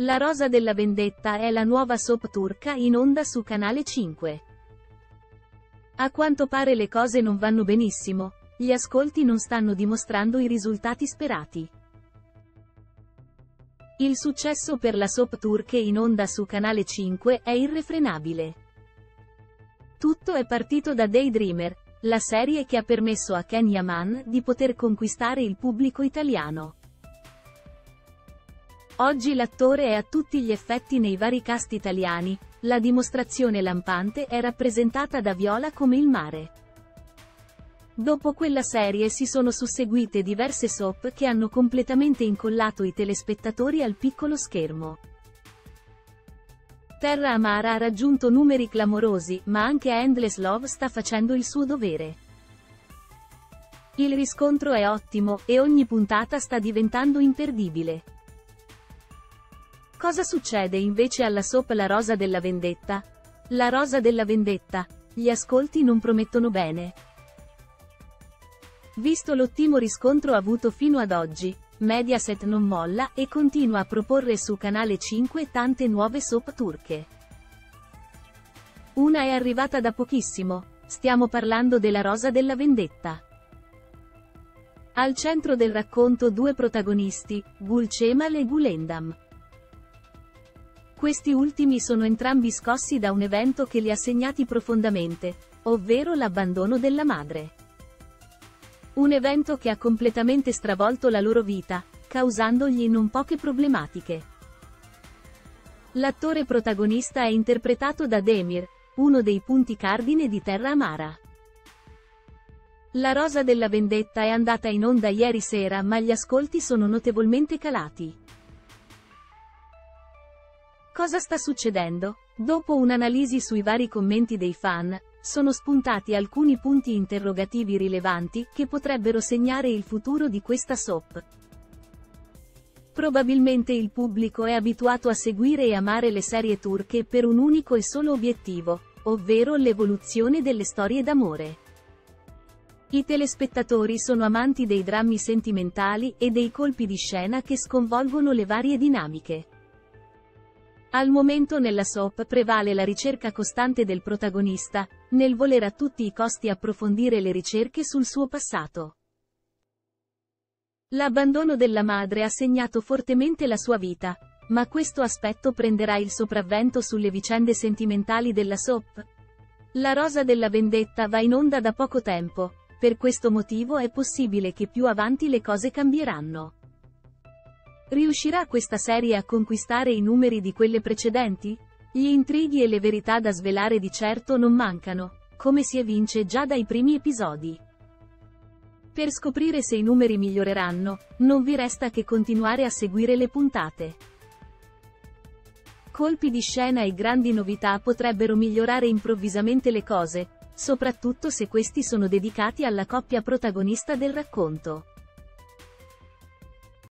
La Rosa della Vendetta è la nuova soap turca in onda su Canale 5. A quanto pare le cose non vanno benissimo, gli ascolti non stanno dimostrando i risultati sperati. Il successo per la soap turche in onda su Canale 5 è irrefrenabile. Tutto è partito da Daydreamer, la serie che ha permesso a Ken Yaman di poter conquistare il pubblico italiano. Oggi l'attore è a tutti gli effetti nei vari cast italiani, la dimostrazione lampante è rappresentata da Viola come il mare. Dopo quella serie si sono susseguite diverse soap che hanno completamente incollato i telespettatori al piccolo schermo. Terra Amara ha raggiunto numeri clamorosi, ma anche Endless Love sta facendo il suo dovere. Il riscontro è ottimo, e ogni puntata sta diventando imperdibile. Cosa succede invece alla soap La Rosa della Vendetta? La Rosa della Vendetta. Gli ascolti non promettono bene. Visto l'ottimo riscontro avuto fino ad oggi, Mediaset non molla e continua a proporre su Canale 5 tante nuove soap turche. Una è arrivata da pochissimo, stiamo parlando della Rosa della Vendetta. Al centro del racconto due protagonisti, Gulcemal e Gulendam. Questi ultimi sono entrambi scossi da un evento che li ha segnati profondamente, ovvero l'abbandono della madre. Un evento che ha completamente stravolto la loro vita, causandogli non poche problematiche. L'attore protagonista è interpretato da Demir, uno dei punti cardine di Terra Amara. La Rosa della Vendetta è andata in onda ieri sera ma gli ascolti sono notevolmente calati. Cosa sta succedendo? Dopo un'analisi sui vari commenti dei fan, sono spuntati alcuni punti interrogativi rilevanti che potrebbero segnare il futuro di questa soap. Probabilmente il pubblico è abituato a seguire e amare le serie turche per un unico e solo obiettivo, ovvero l'evoluzione delle storie d'amore. I telespettatori sono amanti dei drammi sentimentali e dei colpi di scena che sconvolgono le varie dinamiche. Al momento nella soap prevale la ricerca costante del protagonista, nel voler a tutti i costi approfondire le ricerche sul suo passato. L'abbandono della madre ha segnato fortemente la sua vita, ma questo aspetto prenderà il sopravvento sulle vicende sentimentali della soap? La rosa della vendetta va in onda da poco tempo, per questo motivo è possibile che più avanti le cose cambieranno. Riuscirà questa serie a conquistare i numeri di quelle precedenti? Gli intrighi e le verità da svelare di certo non mancano, come si evince già dai primi episodi. Per scoprire se i numeri miglioreranno, non vi resta che continuare a seguire le puntate. Colpi di scena e grandi novità potrebbero migliorare improvvisamente le cose, soprattutto se questi sono dedicati alla coppia protagonista del racconto.